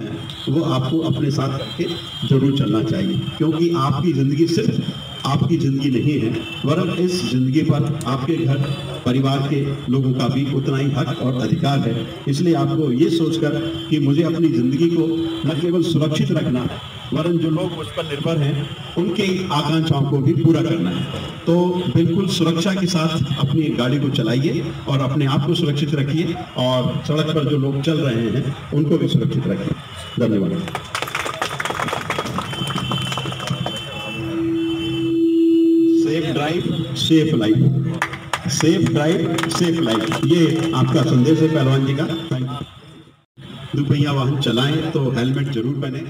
है वो आपको अपने साथ रख ज़रूर चलना चाहिए, क्योंकि आपकी ज़िंदगी सिर्फ़ आपकी ज़िंदगी नहीं है, वरन इस ज़िंदगी पर आपके घर, परिवार के लोगों का भी उतना ही हक और अधिकार है। इसलिए आपको ये सोचकर कि मुझे अपनी ज़िंदगी को न केवल सुरक्षित रखना वरन जो लोग उस पर निर्भर हैं, उनकी आकांक्षाओं को भी पूरा करना है। तो बिल्कुल सुरक्षा के साथ अपनी गाड़ी को चलाइए और अपने आप को सुरक्षित रखिए और सड़क पर जो लोग चल रहे हैं, उनको भी सुरक्षित रखिए। धन्यवाद। Safe drive safe life safe drive safe life ये आपका संदेश है, पहलवान जी का। दुपहिया वाहन चलाएँ तो हेलमेट ज़रूर पहने।